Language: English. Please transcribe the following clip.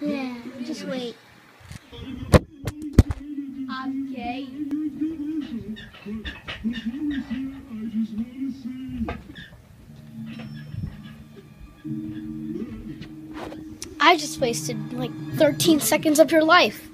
Yeah, just wait. Okay. I just wasted like 13 seconds of your life.